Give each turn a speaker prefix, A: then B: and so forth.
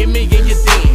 A: give me in your thing.